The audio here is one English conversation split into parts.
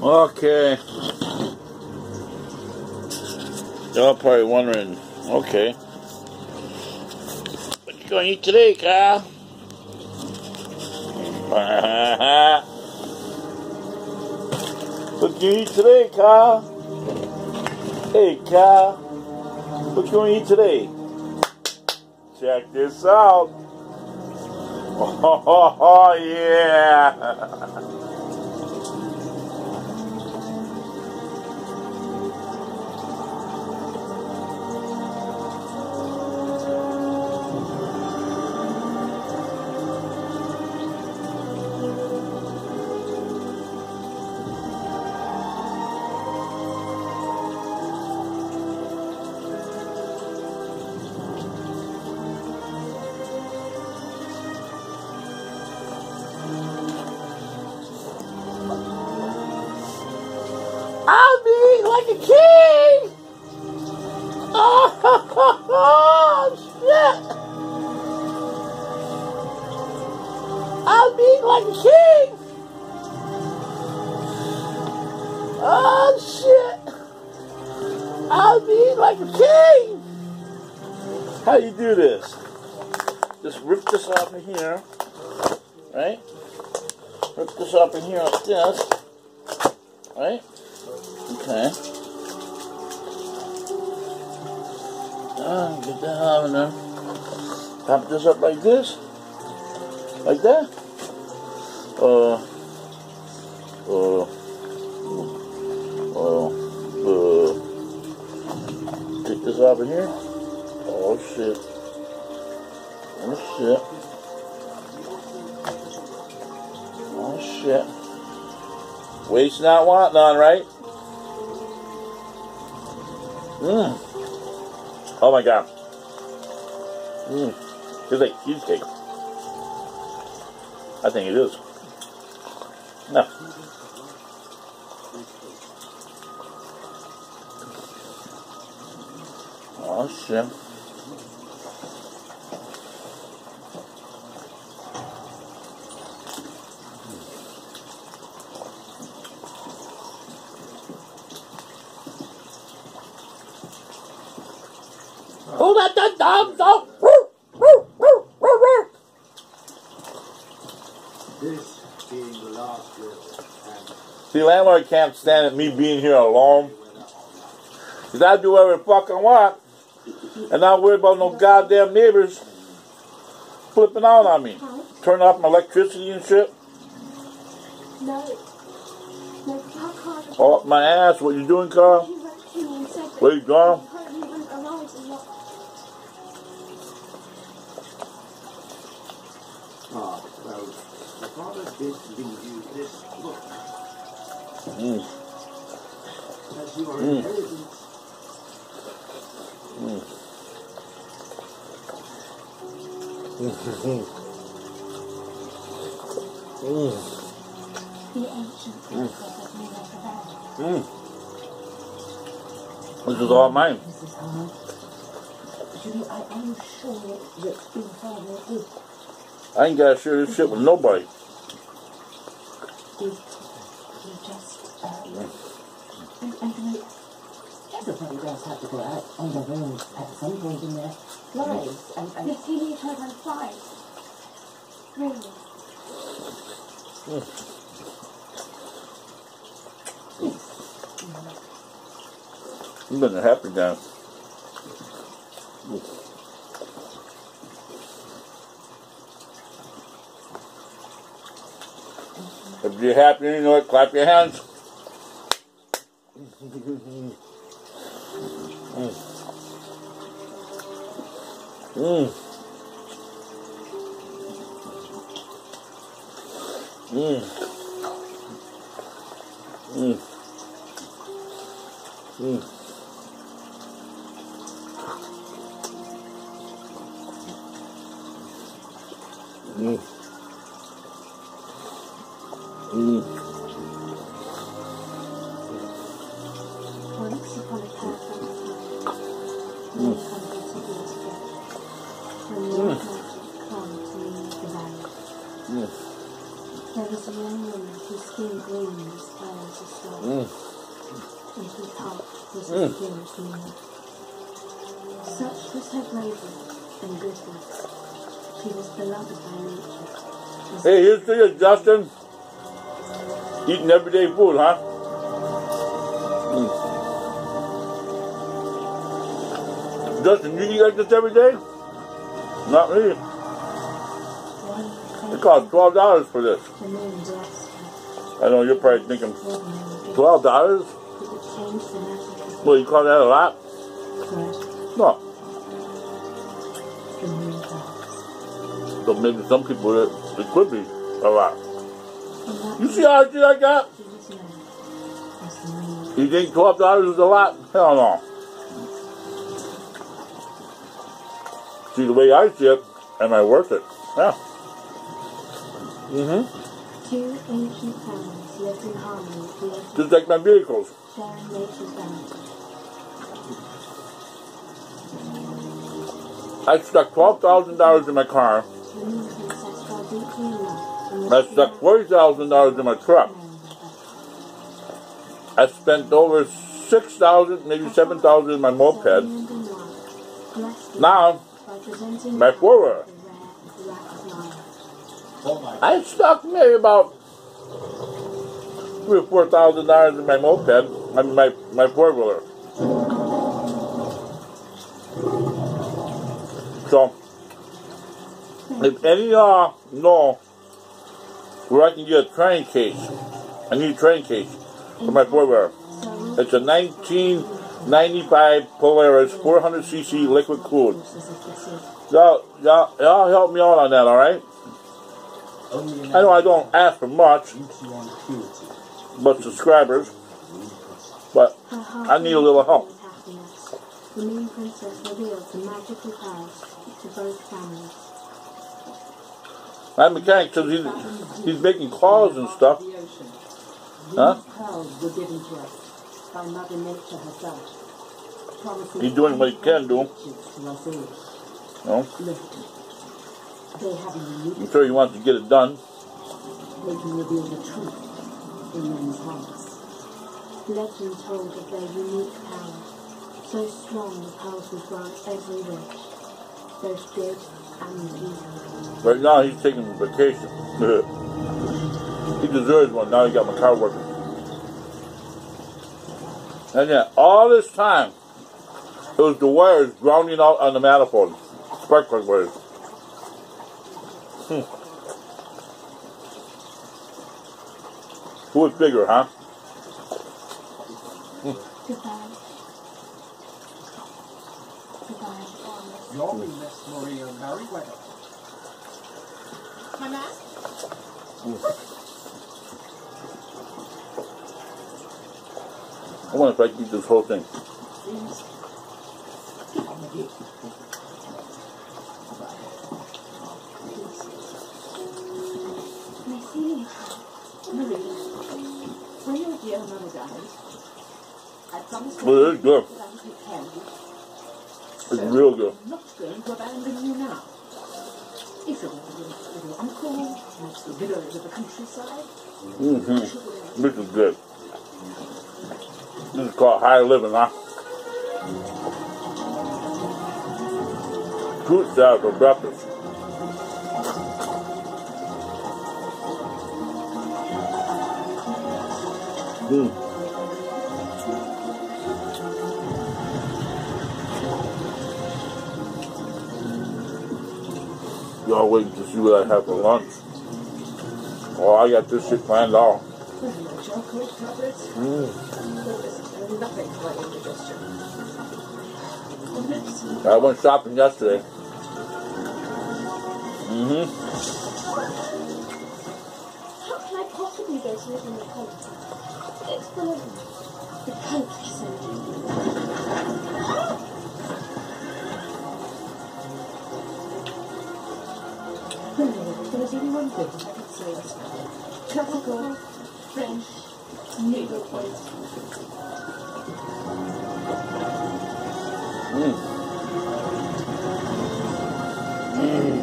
Okay. Y'all probably wondering, okay. What you gonna eat today, Kyle? what you eat today, Kyle? Hey, Kyle. What you gonna eat today? Check this out. Oh, yeah. a king. Oh, shit. I'll be like a king. Oh shit. I'll be like a king. How you do this? Just rip this off in here, right? Rip this off in here like this, right? Okay. That out. Pop this up like this. Like that. Uh. Uh. Uh. Uh. Take this off in here. Oh shit. Oh shit. Oh shit. Waste not, want none, right? Mmm. Oh my god. Mmm. It's like cheesecake. I think it is. No. Oh shit. Who let the dogs out? Woo, woo, woo, woo, woo. This being the last will and See, landlord can't stand at me being here alone. Cause I do whatever the fuck I want. And not worry about no goddamn neighbors flipping out on me. Turn off my electricity and shit. Oh, my ass. What you doing, Carl? Where you going? Ah, well, the father did this book Mm. Mm. Mm. Cabana. Mm. This is all mine. I ain't gotta share this shit with nobody. Is, he just, uh, and, and he, everybody does have to go out on their own at some point in their lives, and, and Yes, he leaves her by five. Really? You've been a happy guy. If you're happy, you know it, clap your hands. Mm. Mm. There was a young woman whose skin gleamed as gold. his soul. Mm. Every heart was Mm. a hero to me. Such was her bravery and goodness. She was beloved by nature. As Hey, here's to you, Justin. Eating everyday food, huh? Mm. Justin, you eat like this every day? Not one It costs twelve dollars for this. I know you're probably thinking twelve dollars. Well, you call that a lot? No. So maybe some people it, it could be a lot. You see how I see like that? You think twelve dollars is a lot? Hell no. See the way I see it, am I worth it? Yeah. Mm-hmm. Two ancient families lived in harmony legend, Just like my vehicles. sharing nature's. I stuck twelve thousand dollars in my car. The moon princess fell deeply in love and I stuck forty thousand dollars in my truck. I spent over six thousand, maybe seven thousand in my moped. Diamond and white, blessed Now my her Oh I stuck maybe about three or four thousand dollars in my moped. I mean my my four wheeler. So if any y'all know where I can get a train case, I need a train case for my four wheeler. It's a 1995 Polaris 400cc liquid cooled. Y'all, y'all, y'all help me out on that, all right? I know I don't ask for much, but subscribers, but I need a little help. The moon princess revealed the magical powers to both families. my mechanic says he's, he's making calls and stuff. Huh? These pearls were given to us by Mother Nature herself. Promising He's doing what he can do. riches To us all. You know, Listen. They have a unique I'm sure he wants to get it done. they can reveal the truth in men's hearts. Legend told of their unique power. So strong the pearls would grant every wish, both good and evil. Right now he's taking vacation. he deserves one. Now he got my car working. And yet, all this time, it was the wires grounding out on the manifold. Spark plug wires. Hmm. Who was bigger, huh? Goodbye. Goodbye. You'll be Miss Maria Merriweather. My mask? I wonder if I can eat this whole thing. Merci. Maria, when your dear mother dies, I promise Well, it is good. I will take care of you. It's real good. I'm not going to abandon you now. If you're with your, with your uncle, like the village of the countryside, Mm-hmm. This is good. This is called high living, huh? Fruit salad for breakfast. Mm. Y'all waiting to see what I have for lunch. Oh, I got this shit planned out. Mm. I went shopping yesterday. Mm-hmm. How can I possibly go to live in the country? It's full of the countryside. hundred countries. Classical, French, needle point. Mm. Mm.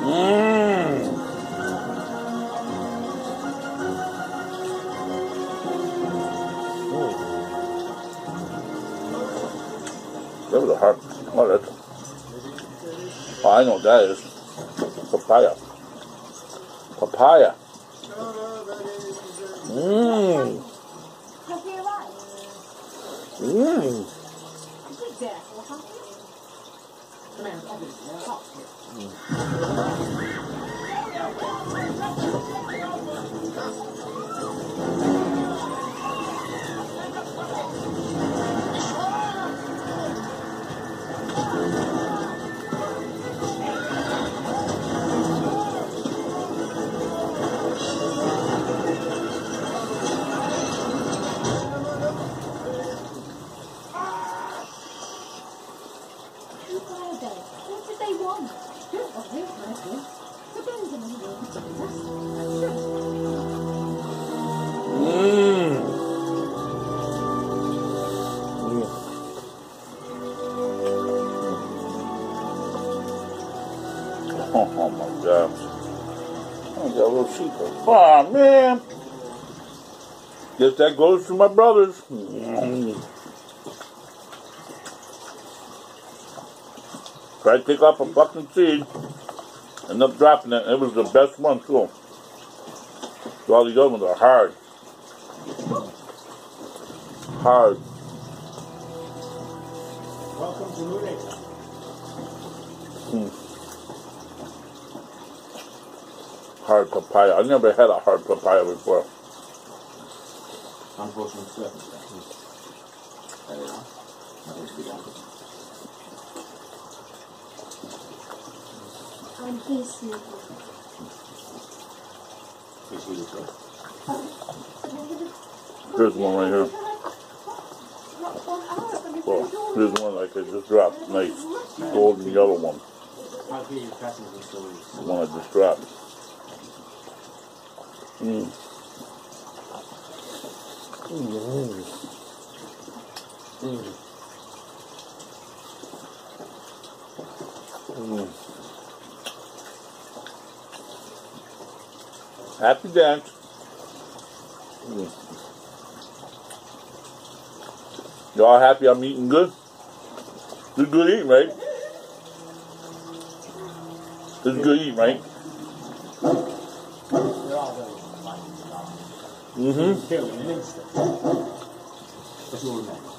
Mm. That was a hard mullet. Oh, I know that is. Papaya. Papaya. Mmm. Mmm. Oh, my gosh. I got a little sheep. Oh ah, man. Guess that goes to my brothers. Tried to take off a fucking seed. End up dropping it. It was the best one too. So all these other ones are hard. Hard. Welcome to Mooney. Hmm. Hard papaya. I never had a hard papaya before. Unfortunate circumstances. There we are. Nothing to be done. I'm it go. Here's one right here. Well, here's one I just dropped. Nice golden yellow one. The one I just dropped. Mm. Mm. Mm. Happy dance. Y'all happy I'm eating good? It's good eating, right? It's good eating, right? Mm-hmm. Kill in an instant. But you'll remember.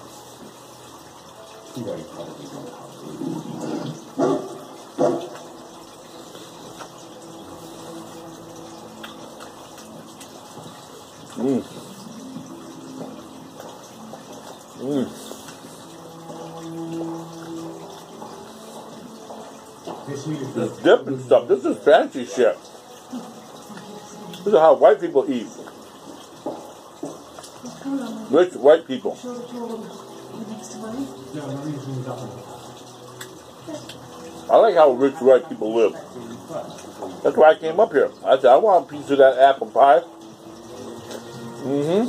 You very probably won't have Mm. Mm. This dip and stuff, this is fancy shit. This is how white people eat. Rich white people. I like how rich white people live. That's why I came up here. I said, I want a piece of that apple pie. Mm-hmm.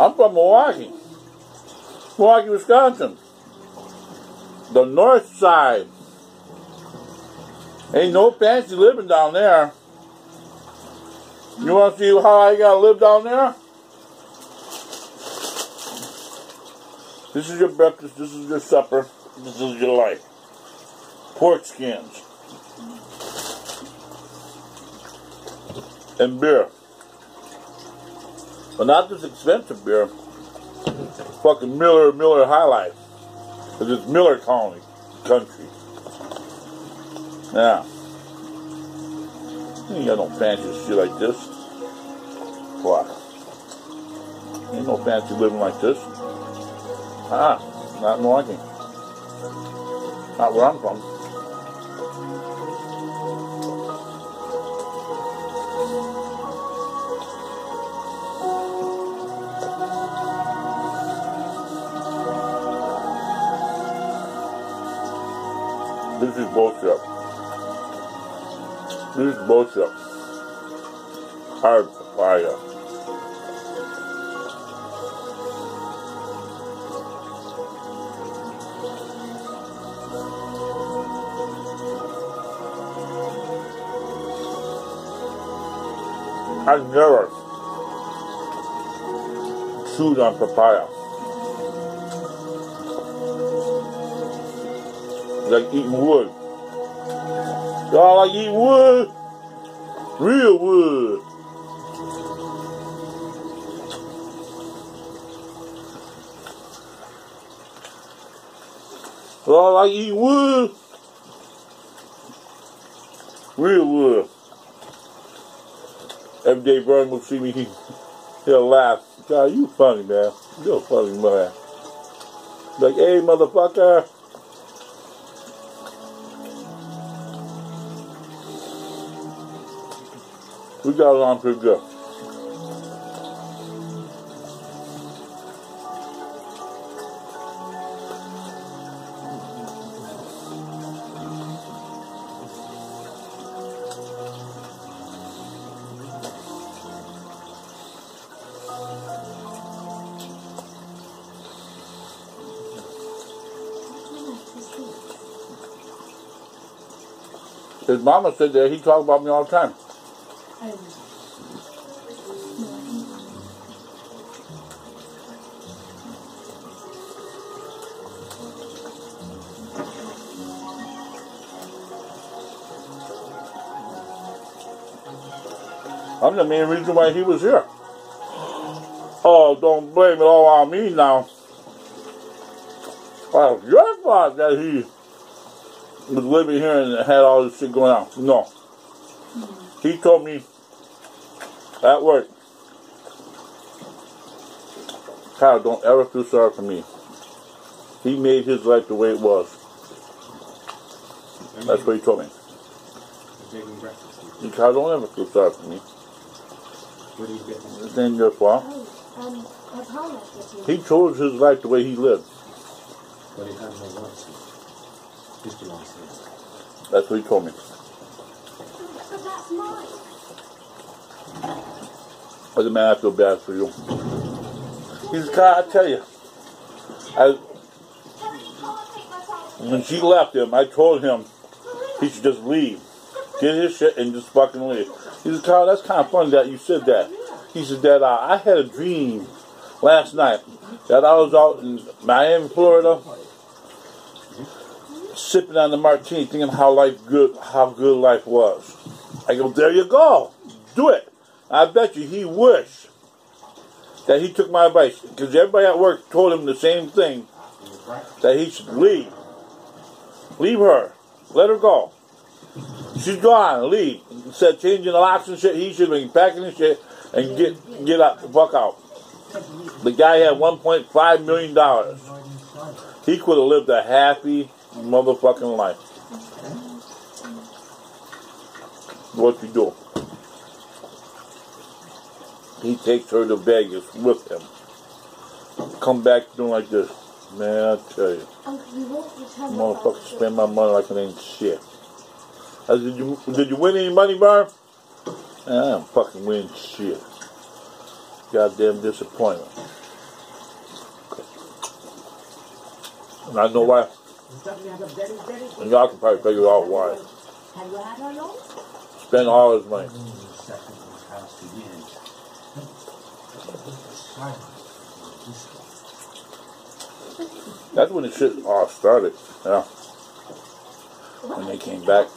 I'm from Milwaukee. Milwaukee, Wisconsin. The north side. Ain't no fancy living down there. You want to see how I gotta live down there? This is your breakfast, this is your supper, this is your life. Pork skins. And beer. But not this expensive beer. Fucking Miller, Miller High Life. Because it's Miller Colony country. Yeah. You ain't got no fancy shit like this. What? Ain't no fancy living like this. Ah, not in Milwaukee. Not where I'm from. This is bullshit. This is bullshit. Hard papaya. I never, chewed on papaya. Like eating wood. Y'all like eating wood? Real wood. Y'all like eating wood? Real wood. Every day Brian will see me, he, he'll laugh. God, you funny, man. You're funny man. Like, hey, motherfucker. We got along pretty good. His mama said that he talked about me all the time. I'm the main reason why he was here. Oh, don't blame it all on me now. Well, your fault that he was living here and had all this shit going on. No. He told me at work, Kyle, don't ever feel sorry for me. He made his life the way it was. That's what he told me. Kyle, don't ever feel sorry for me. What do you get? It's ain't your fault. Oh, um, I promised it to He chose his life the way he lived. But like once. Just belongs to him. That's what he told me. But that's mine. As a man, I feel bad for you. He's Kyle, I tell you. I, Kevin, you can't take my father. when she left him, I told him he should just leave. Get his shit and just fucking leave. He said, Carl, that's kind of funny that you said that. He said that uh, I had a dream last night that I was out in Miami, Florida, sipping on the martini, thinking how life good, how good life was. I go, there you go, do it. I bet you he wished that he took my advice because everybody at work told him the same thing that he should leave. Leave her. Let her go. She's gone. Leave. Of changing the locks and shit, he should have been packing his shit and get get out the fuck out. The guy had 1.5 million dollars. He could have lived a happy motherfucking life. What you do? He takes her to Vegas with him. Come back doing like this. Man, I tell you. Uncle, you won't return Motherfucker spend my money like it ain't shit. Did you, did you win any money? Man, I didn't fucking win shit. Goddamn disappointment. And I know why. And y'all can probably figure out why. Spend all his money. That's when the shit all started. Yeah. When they came back.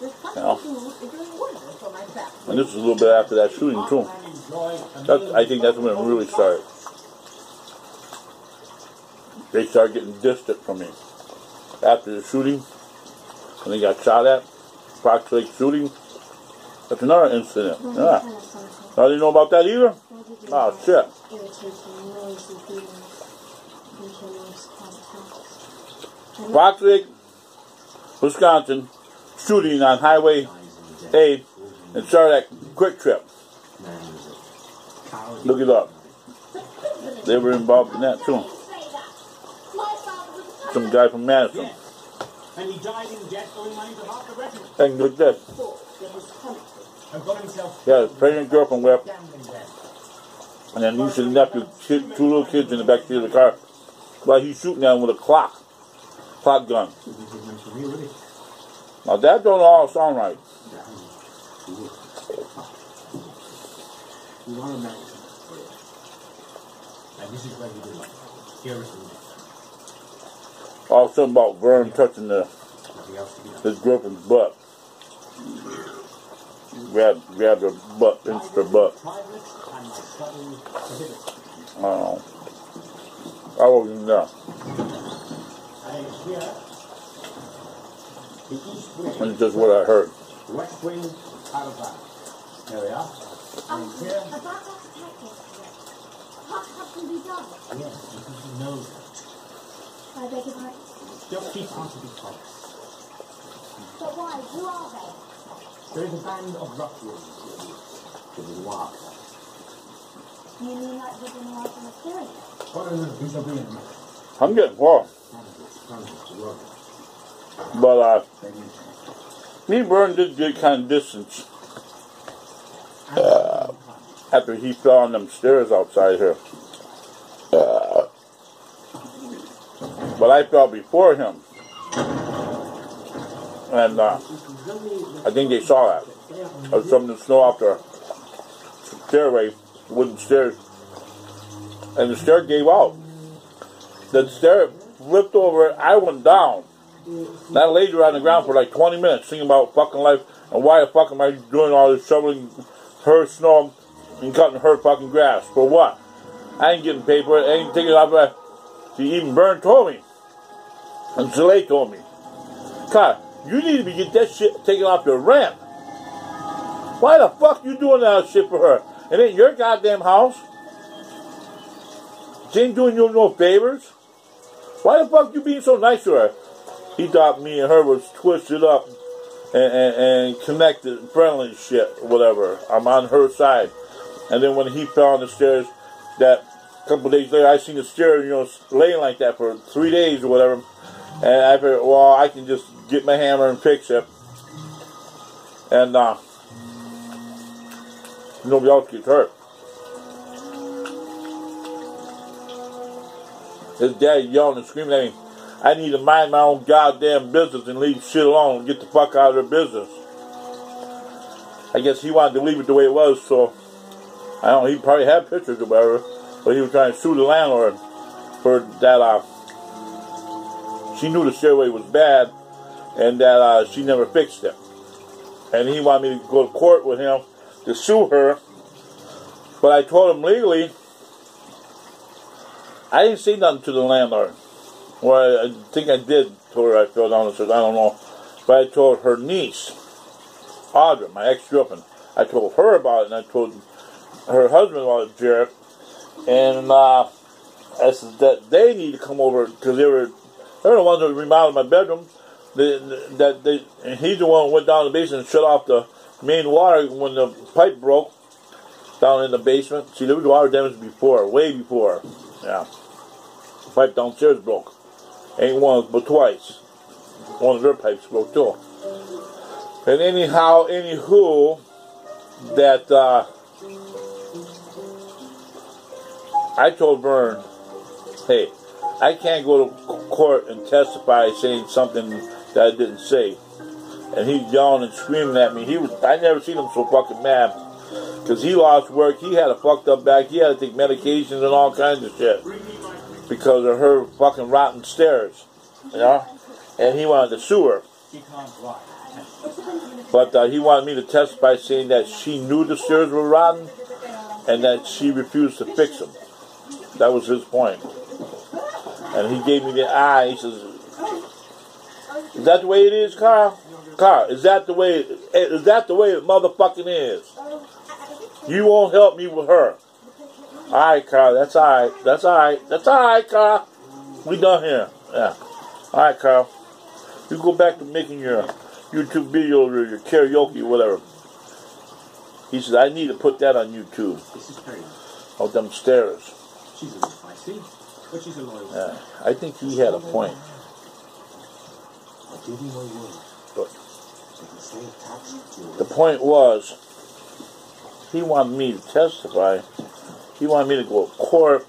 This Yeah. is doing wonders for my back. And this is a little bit after that shooting, too. That's, I think that's when it really started. They started getting distant from me. After the shooting, when they got shot at, Fox Lake shooting, that's another incident. Yeah. tell us. I didn't know about that either. Oh, shit. Irritating, noisy feelings into your most private house. And Fox Lake, Wisconsin, shooting on Highway A and started at Kwik Trip. Look it up. They were involved in that too. Say that. My father was a Some guy from Madison. And he died in debt owing money to half the regiment. And look at this. thought it was country. And got himself Yeah, his pregnant girlfriend left, and then niece and nephew, kid, two little kids in the back seat of the car, while he's shooting at them with a clock, clock gun. Now that don't all sound right. You are a man. And this is where you belong. Here is the lift. All sudden about Vern touching the, Nothing else to be done. his girlfriend's butt. Grab, grabbed her butt, pinched her butt. Private and my study prohibited. I don't know. I wasn't there. And here, the east wing, That's just what I heard. the west wing, out of bounds. There we are. Um, And here, about that detective threat. What, what can be done? yes, because you know that. I beg your pardon. Just keep on to the place. But why? Who are they? There is a band of ruffians here. The Noir You mean like the Denoir from Assyria? No, no, these are real men. I'm getting far. But uh, me and Vern did get kind of distance Uh, after he fell on them stairs outside here. Uh, but I fell before him. And uh, I think they saw that. I was something to snow off the stairway, wooden stairs. And the stair gave out. The stair flipped over, I went down. And I laid on the ground for like 20 minutes thinking about fucking life and why the fuck am I doing all this shoveling her snow and cutting her fucking grass? For what? I ain't getting paid for it. I ain't taking it off my. See, even Byrne told me. And Soleil told me. God, you need to be get that shit taken off your rent. Why the fuck you doing that shit for her? It ain't your goddamn house. She ain't doing you no favors. Why the fuck you being so nice to her? He thought me and her was twisted up and, and, and connected, friendly shit, whatever. I'm on her side. And then when he fell on the stairs, that couple days later, I seen the stair, you know, laying like that for three days or whatever. And I figured, well, I can just get my hammer and fix it. And uh, nobody else gets hurt. His dad yelling and screaming at me, I need to mind my own goddamn business and leave shit alone and get the fuck out of their business. I guess he wanted to leave it the way it was, so I don't he probably had pictures or whatever, but he was trying to sue the landlord for that uh she knew the stairway was bad and that uh, she never fixed it. And he wanted me to go to court with him to sue her. But I told him legally I didn't say nothing to the landlord. Well, I, think I did to her. I fell down and said, I don't know. But I told her niece, Audra, my ex-girlfriend. I told her about it, and I told her husband about it, Jared. And uh, I said that they need to come over because they were they're the ones that remodeled my bedroom. They, that they, and he's the one who went down the basement and shut off the main water when the pipe broke down in the basement. See, there was water damage before, way before. Yeah. The pipe downstairs broke. Ain't once, but twice. One of their pipes broke too. And anyhow, anywho, that uh, I told Vern, hey, I can't go to court and testify saying something that I didn't say. And he's yelling and screaming at me. He was I never seen him so fucking mad. Because he lost work. He had a fucked up back. He had to take medications and all kinds of shit. Because of her fucking rotten stairs. You know? And he wanted to sue her. She can't lie. But uh, he wanted me to test by saying that she knew the stairs were rotten and that she refused to fix them. That was his point. And he gave me the eye. He says, "Is that the way it is, Carl? Carl, is that the way? Is that the way it motherfucking is? You won't help me with her. All right, Carl. That's all right. That's all right. That's all right, Carl. We done here. Yeah. All right, Carl. You go back to making your YouTube videos or your karaoke, whatever. He says, I need to put that on YouTube. This is Perry. Of them stairs. She's a little feisty, but she's a loyal. Yeah. I think he had a point. I give you my word. But If you stay attached to the point was, he wanted me to testify. He wanted me to go to court.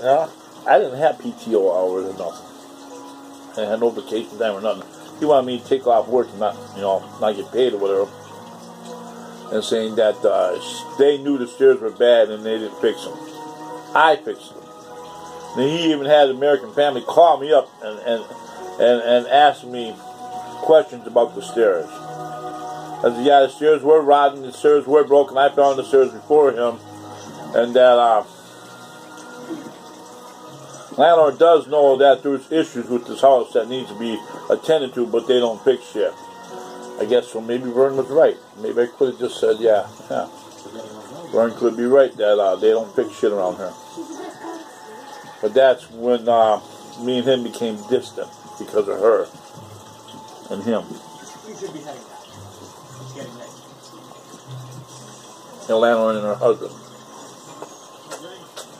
Yeah. I didn't have PTO hours or nothing. I had no vacation time or nothing. He wanted me to take off work and not, you know, not get paid or whatever. And saying that uh, they knew the stairs were bad and they didn't fix them. I fixed them. And he even had American Family call me up and and and, and ask me questions about the stairs. I said, yeah, the stairs were rotten, the stairs were broken. I found the stairs before him, and that uh, landlord does know that there's issues with this house that needs to be attended to, but they don't fix shit. I guess so. Maybe Vern was right. Maybe I could have just said, yeah, yeah. Vern could be right that uh, they don't fix shit around here. But that's when uh, me and him became distant because of her and him. You should be heading out. It's getting late. The landlord and her husband.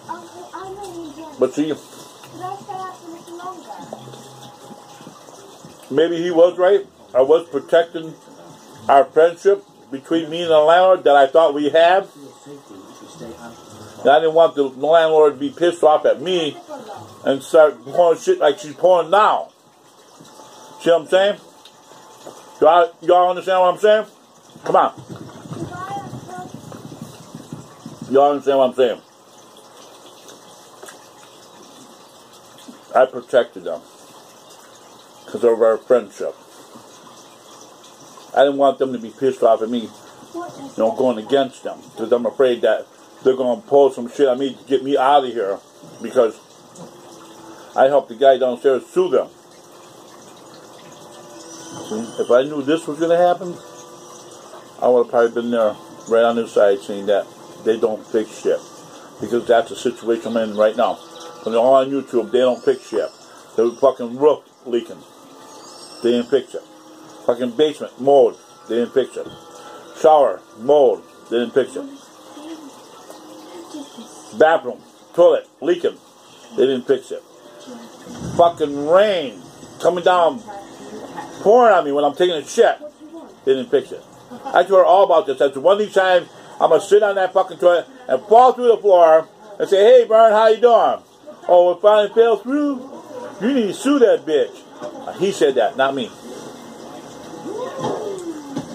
Uncle, I know you don't. But see, I maybe he was right. I was protecting our friendship between me and the landlord that I thought we had. And I didn't want the landlord to be pissed off at me and start pouring shit like she's pouring now. See what I'm saying? Y'all, y'all understand what I'm saying? Come on. Y'all understand what I'm saying? I protected them because of our friendship. I didn't want them to be pissed off at me, you know, going against them because I'm afraid that they're going to pull some shit on me to get me out of here because I helped the guy downstairs sue them. If I knew this was going to happen, I would have probably been there right on his side saying that they don't fix shit. Because that's the situation I'm in right now. When they're on YouTube, they don't fix shit. The fucking roof leaking. They didn't fix it. Fucking basement, mold. They didn't fix it. Shower, mold. They didn't fix it. Bathroom, toilet, leaking. They didn't fix it. Fucking rain coming down, pouring on me when I'm taking a shit. They didn't fix it. I told her all about this. That's one of these times, I'm to sit on that fucking toilet and fall through the floor and say, hey, Brian, how you doing? Oh, it finally fell through? You need to sue that bitch. Uh, he said that, not me.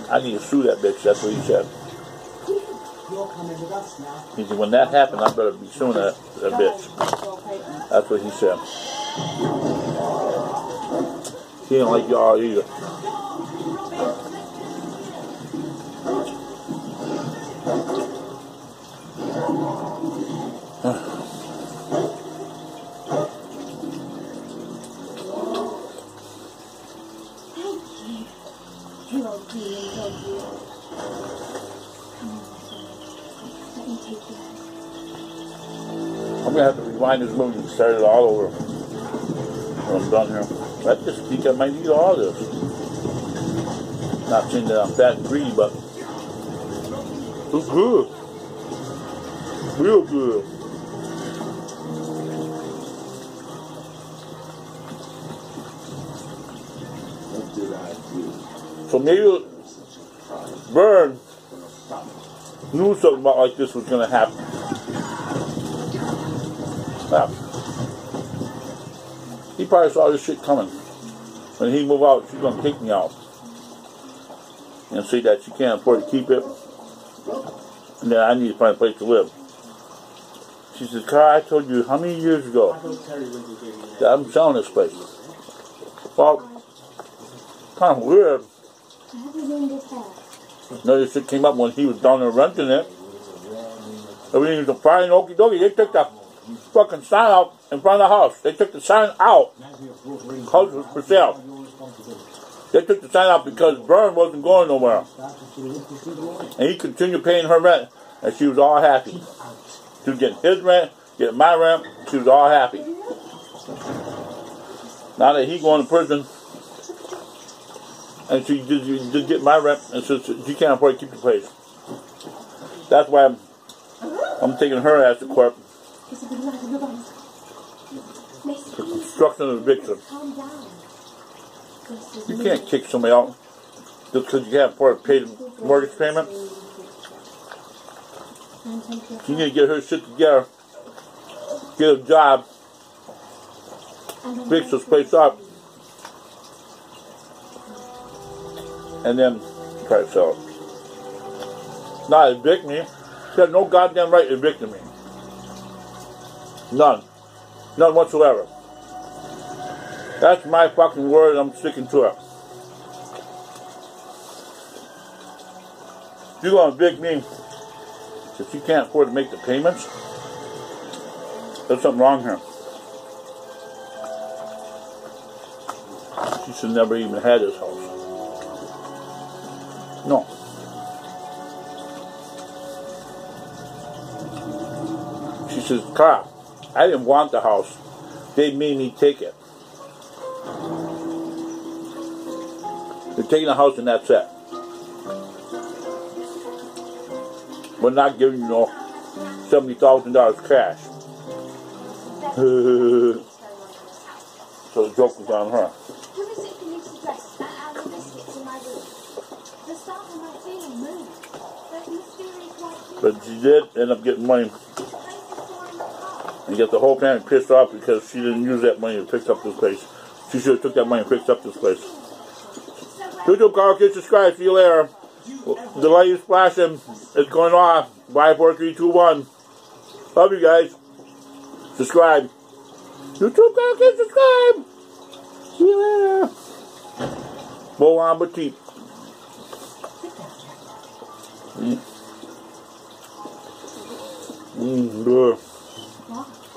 I need to sue that bitch. That's what he said. He said, when that happened, I better be suing that, that bitch. That's what he said. He didn't like y'all either. Thank you. You are really lovely. Come on, Leslie. Let me take you home. I'm to this movie and start it all over when I'm done here. I just think I might need all this. Not saying that I'm fat and greedy, but it's good. Real good. What did I do? So maybe Vern knew something about like this was gonna happen. Yeah. He probably saw this shit coming. When he move out, she's gonna kick me out. And see that she can't afford to keep it. And then I need to find a place to live. She says, Carl, I told you how many years ago I told Terry when you gave me that. that I'm selling this place. Well, kind of weird. I have a wound of hair. No, this shit came up when he was down there renting it. Everything was fine, okie dokie. They took the fucking sign out in front of the house. They took the sign out. House was for sale. They took the sign out because Vern wasn't going nowhere. And he continued paying her rent. And she was all happy. She was getting his rent, getting my rent. She was all happy. Now that he going to prison, and she did, did get my rent, and so she can't afford to keep the place. That's why I'm, I'm taking her ass to court A construction of calm down. You can't kick somebody out just because you can't afford to pay mortgage payment. She need to get her shit together, get a job, fix this place up. and then try to sell it. Not evict me. She had no goddamn right evicting me. None. None whatsoever. That's my fucking word, I'm sticking to it. You're gonna evict me if you can't afford to make the payments. There's something wrong here. She should never even had this house. No. She says, Carl, I didn't want the house. They made me take it. They're taking the house and that's it. We're not giving you no seventy thousand dollars cash. so the joke was on her. It for you to dress and add the biscuits in my room? The staff are my feeling mood. Those mysterious white people. But she did end up getting money Places for in the car. and get the whole family pissed off because she didn't use that money to fix up this place. She should have took that money and fixed up this place. YouTube Carl Kish subscribe. See you later. The light is flashing. It's going off. Five, four, three, two, one. Love you guys. Subscribe. YouTube Carl Kish subscribe. See you later. Bon appetit. Mm. Mm, good.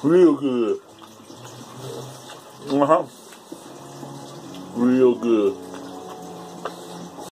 Real good. Uh huh. Real good.